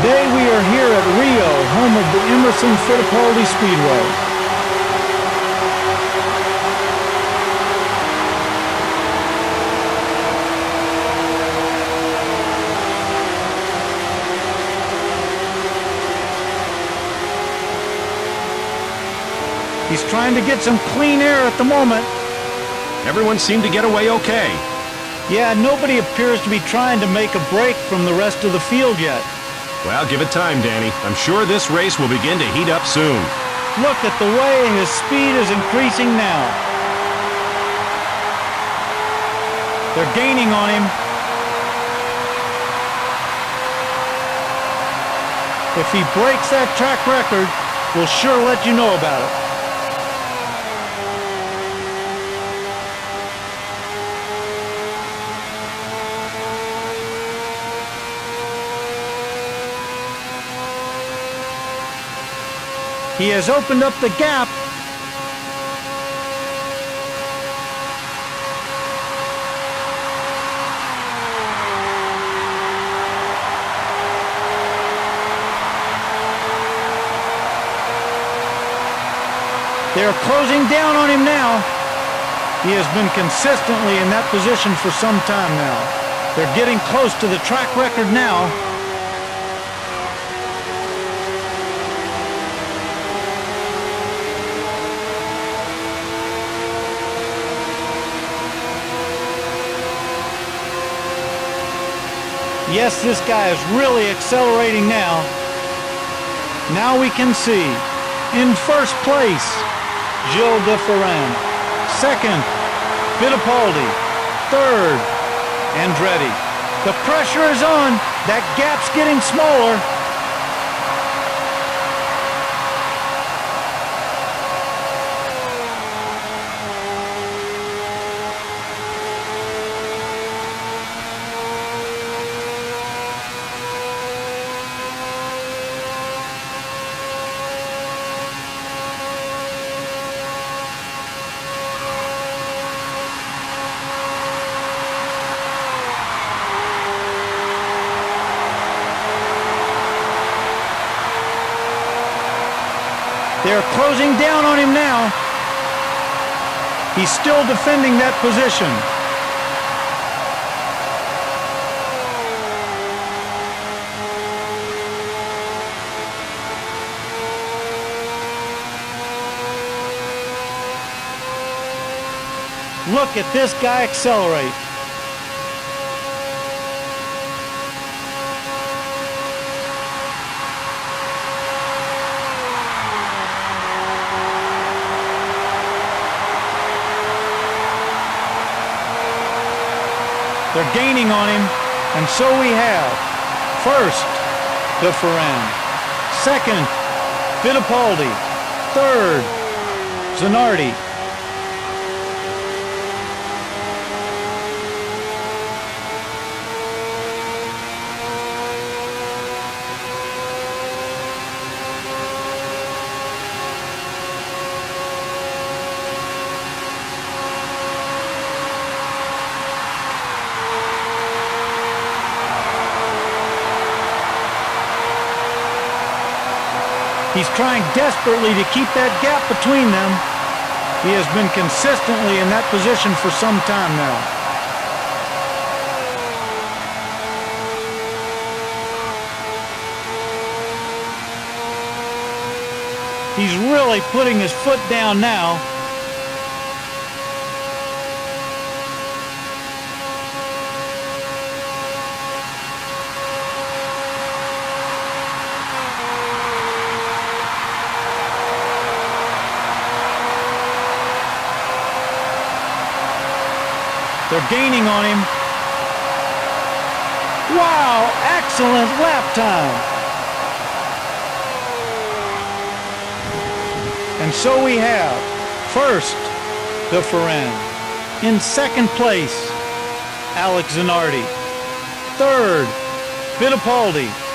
Today we are here at Rio, home of the Emerson Fittipaldi Speedway. He's trying to get some clean air at the moment. Everyone seemed to get away okay. Yeah, nobody appears to be trying to make a break from the rest of the field yet. Well, give it time, Danny. I'm sure this race will begin to heat up soon. Look at the way his speed is increasing now. They're gaining on him. If he breaks that track record, we'll sure let you know about it. He has opened up the gap. They're closing down on him now. He has been consistently in that position for some time now. They're getting close to the track record now. Yes, this guy is really accelerating now. Now we can see. In first place, Gil de. Second, Fittipaldi. Third, Andretti. The pressure is on. That gap's getting smaller. They're closing down on him now. He's still defending that position. Look at this guy accelerate. Gaining on him, and so we have. First, De Ferran. Second, Fittipaldi. Third, Zanardi. He's trying desperately to keep that gap between them. He has been consistently in that position for some time now. He's really putting his foot down now. They're gaining on him. Wow, excellent lap time. And so we have first, de Ferran. In second place, Alex Zanardi. Third, Fittipaldi.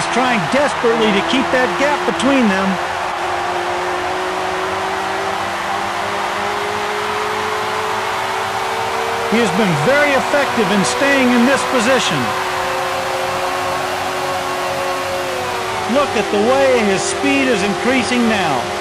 He's trying desperately to keep that gap between them. He has been very effective in staying in this position. Look at the way his speed is increasing now.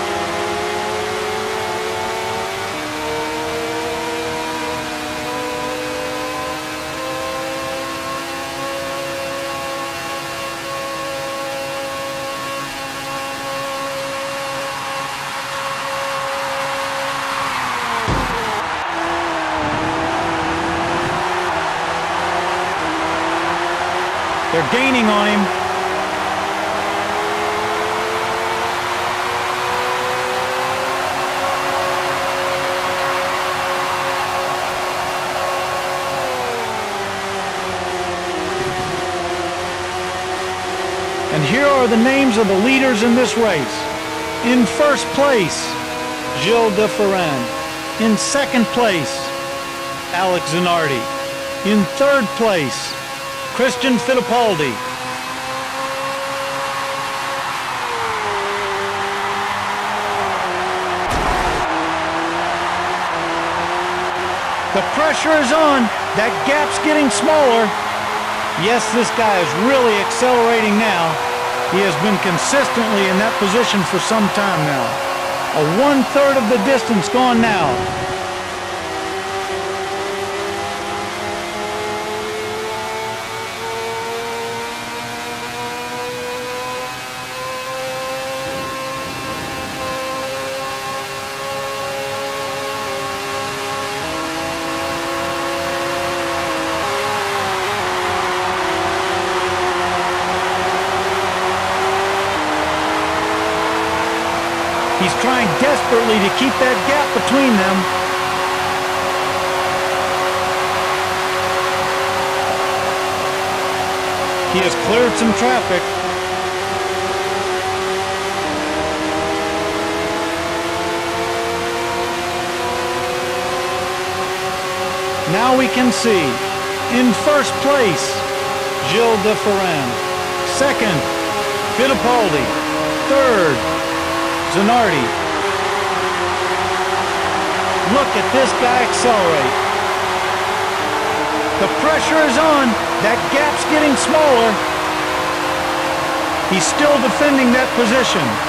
Gaining on him. And here are the names of the leaders in this race. In first place, Gil de Ferran. In second place, Alex Zanardi. In third place, Christian Fittipaldi. The pressure is on. That gap's getting smaller. Yes, this guy is really accelerating now. He has been consistently in that position for some time now. A one-third of the distance gone now. He's trying desperately to keep that gap between them. He has cleared some traffic. Now we can see, in first place, Gil de Ferran. Second, Fittipaldi. Third, Zanardi. Look at this guy accelerate. The pressure is on. That gap's getting smaller. He's still defending that position.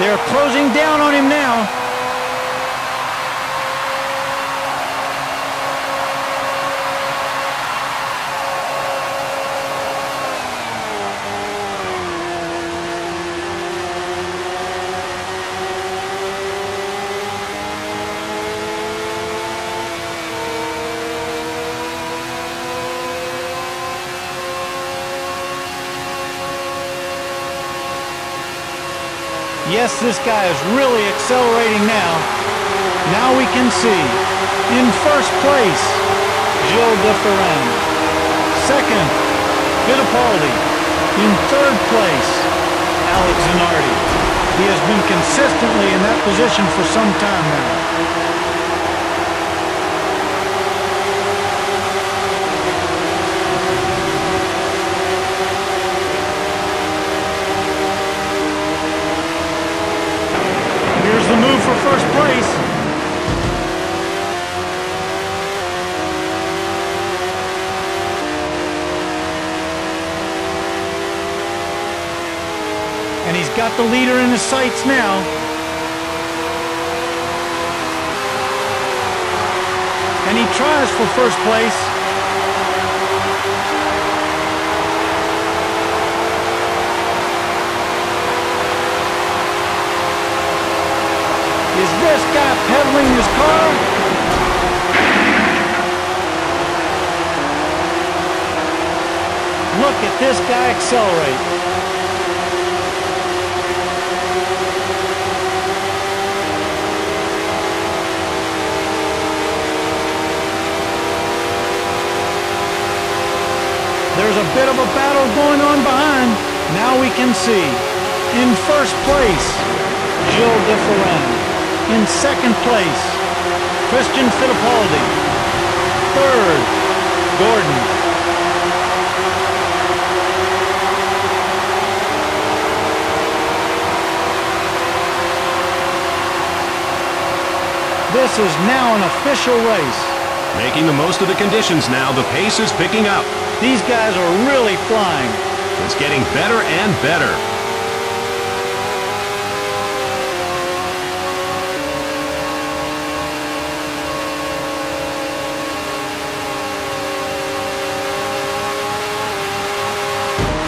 They're closing down on him now. Yes, this guy is really accelerating now. Now we can see. In first place, Gil de. Second, Fittipaldi. In third place, Alex Zanardi. He has been consistently in that position for some time now. Here's the move for first place. And he's got the leader in his sights now. And he tries for first place. Is this guy pedaling his car? Look at this guy accelerate. There's a bit of a battle going on behind. Now we can see. In first place, Gil de Ferran. In second place, Christian Fittipaldi. Third, Gordon. This is now an official race. Making the most of the conditions now, the pace is picking up. These guys are really flying. It's getting better and better.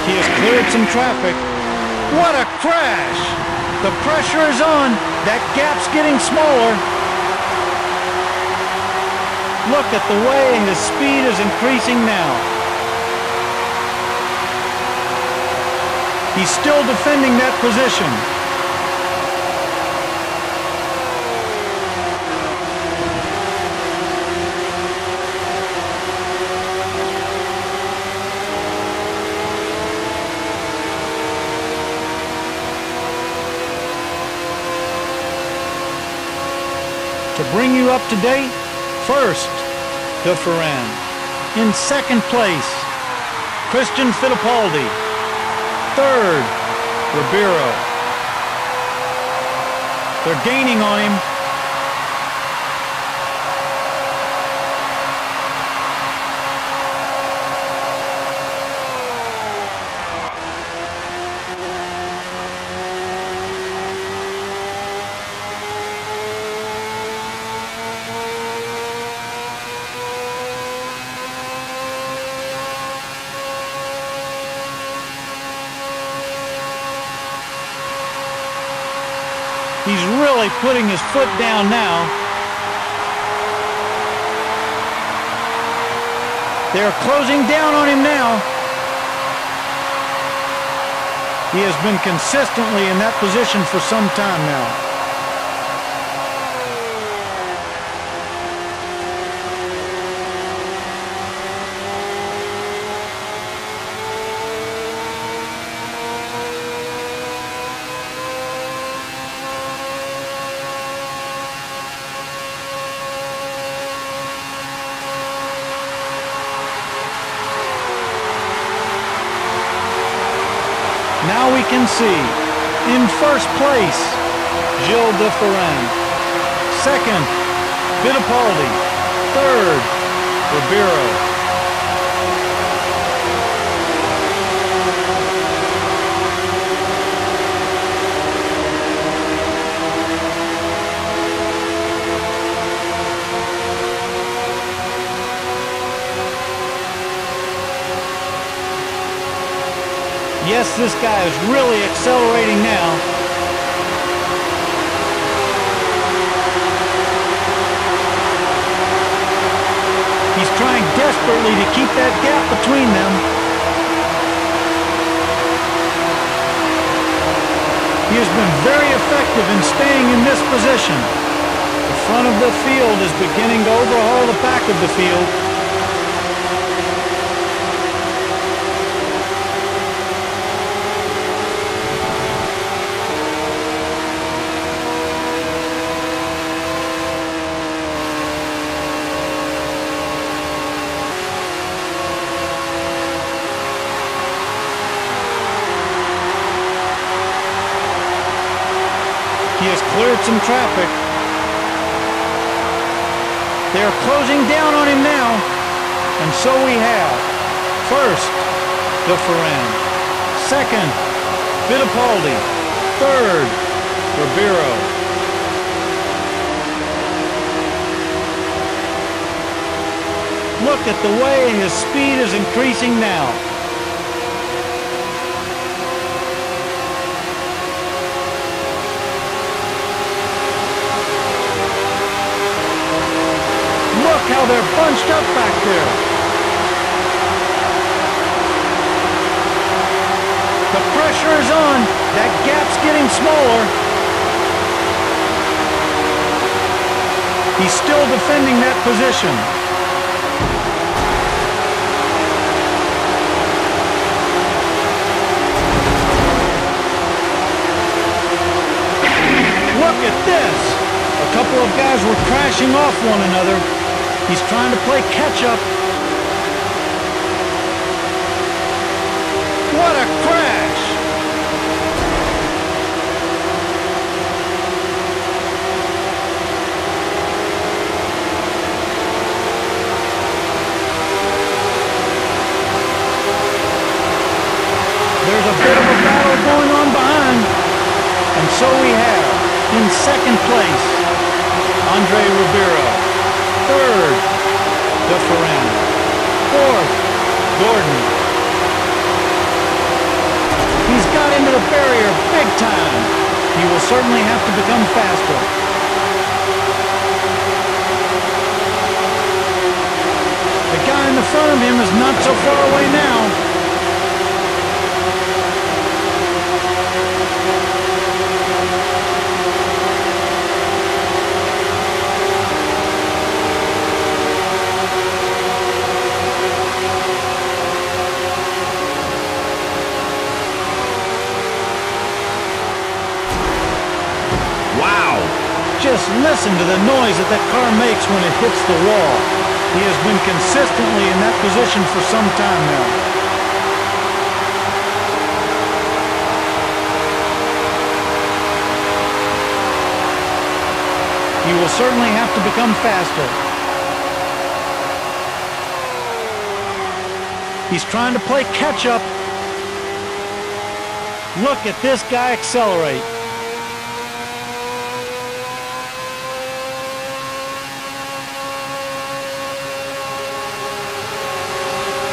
He has cleared some traffic. What a crash! The pressure is on. That gap's getting smaller. Look at the way his speed is increasing now. He's still defending that position. To bring you up to date, First, De Ferran. In second place, Christian Fittipaldi. Third, Ribeiro. They're gaining on him He's really putting his foot down now. They're closing down on him now. He has been consistently in that position for some time now. In first place, Gil de Ferran. Second, Fittipaldi. Third, Ribeiro. Yes, is really accelerating now. He's trying desperately to keep that gap between them. He has been very effective in staying in this position. The front of the field is beginning to overhaul the back of the field. He has cleared some traffic. They are closing down on him now. And so we have first, De Ferran. Second, Fittipaldi. Third, Ribeiro. Look at the way his speed is increasing now. they're bunched up back there. The pressure is on. That gap's getting smaller. He's still defending that position. Look at this! A couple of guys were crashing off one another. He's trying to play catch up. What a crash! There's a bit of a battle going on behind. And so we have, in second place, Andre Ribeiro. Third, De Ferran. Fourth, Gordon. He's got into the barrier big time. He will certainly have to become faster. The guy in the front of him is not so far away now. Just listen to the noise that that car makes when it hits the wall. He has been consistently in that position for some time now. He will certainly have to become faster. He's trying to play catch up. Look at this guy accelerate.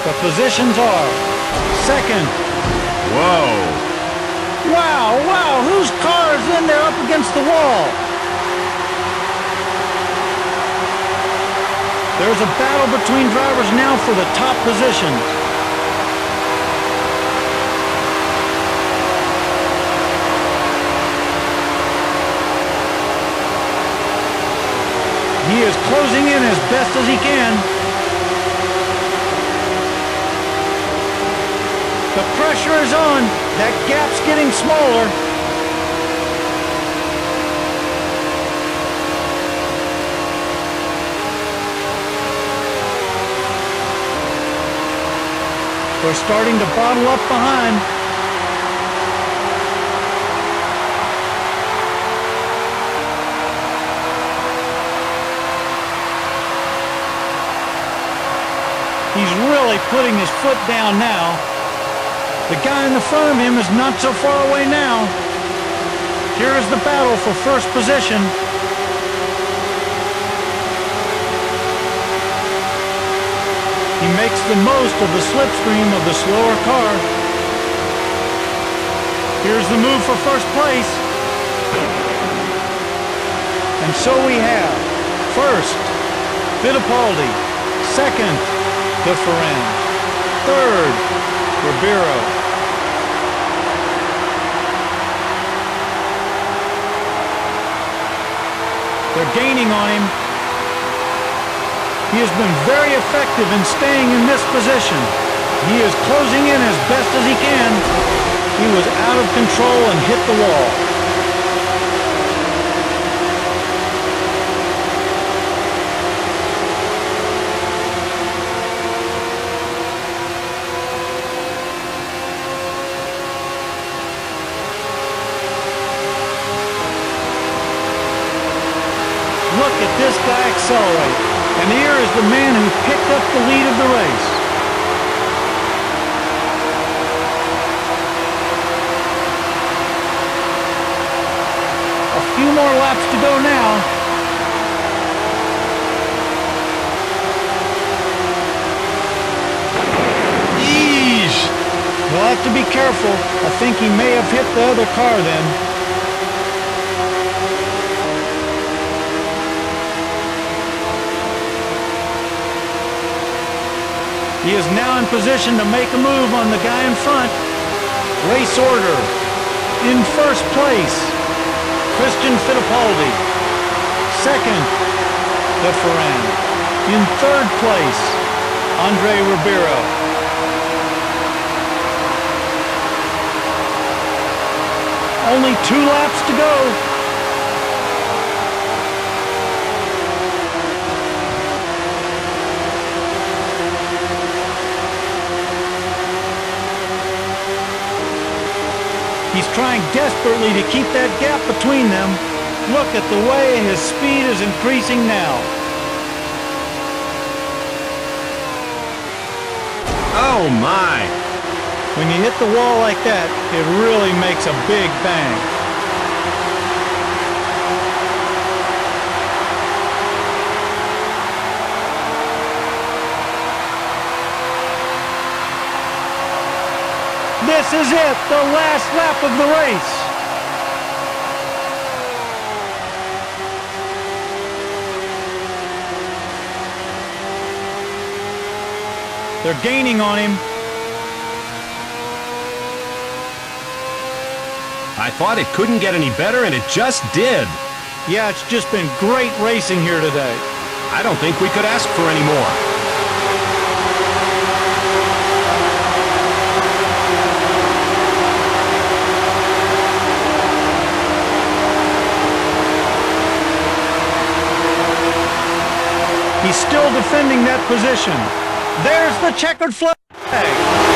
The positions are second. Whoa. Wow, wow, whose car is in there up against the wall? There's a battle between drivers now for the top positions. He is closing in as best as he can. The pressure is on. That gap's getting smaller. We're starting to bottle up behind. He's really putting his foot down now. The guy in the front of him is not so far away now. Here is the battle for first position. He makes the most of the slipstream of the slower car. Here's the move for first place. And so we have first, Fittipaldi. Second, De Ferran. Third, Ribeiro. They're gaining on him. He has been very effective in staying in this position. He is closing in as best as he can. He was out of control and hit the wall. this guy accelerate. And here is the man who picked up the lead of the race. A few more laps to go now. Eesh! To be careful. I think he may have hit the other car then. He is now in position to make a move on the guy in front. Race order. In first place, Christian Fittipaldi. Second, De Ferran. In third place, Andre Ribeiro. Only two laps to go. He's trying desperately to keep that gap between them. Look at the way his speed is increasing now. Oh my! When you hit the wall like that, it really makes a big bang. This is it, the last lap of the race. They're gaining on him. I thought it couldn't get any better, and it just did. Yeah, it's just been great racing here today. I don't think we could ask for any more. He's still defending that position. There's the checkered flag.